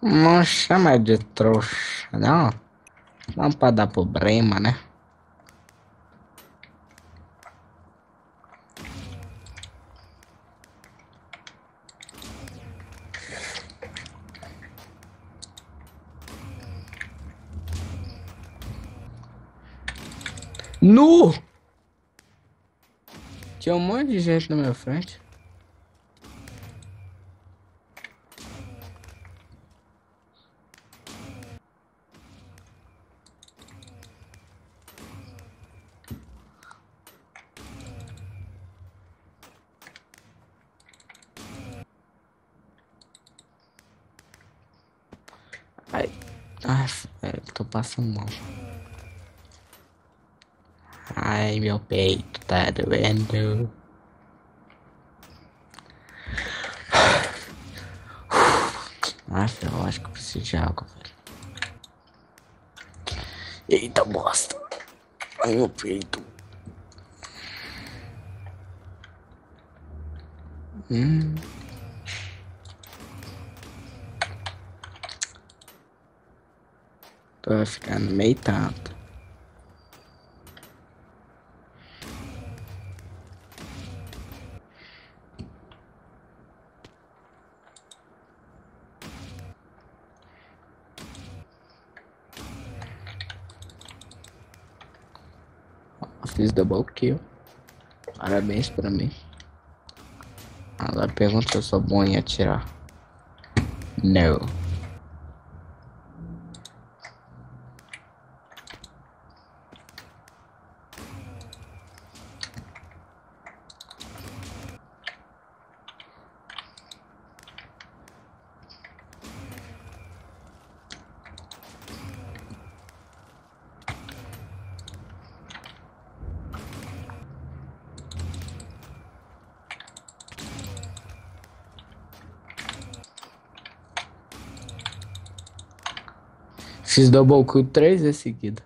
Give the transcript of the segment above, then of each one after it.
Não chama de trouxa, não. Não pra dar problema, né? Nu! Tinha um monte de gente na minha frente. Ai, velho, tô passando mal. Ai, meu peito tá doendo. Nossa, eu acho que eu preciso de água, velho. Eita bosta. Ai, meu peito. Hum. Tô ficando meio tanto. Fiz double kill. Parabéns pra mim. Agora pergunta se eu sou bom em atirar. Não. X Double Q3 é seguido.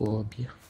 Óbvio.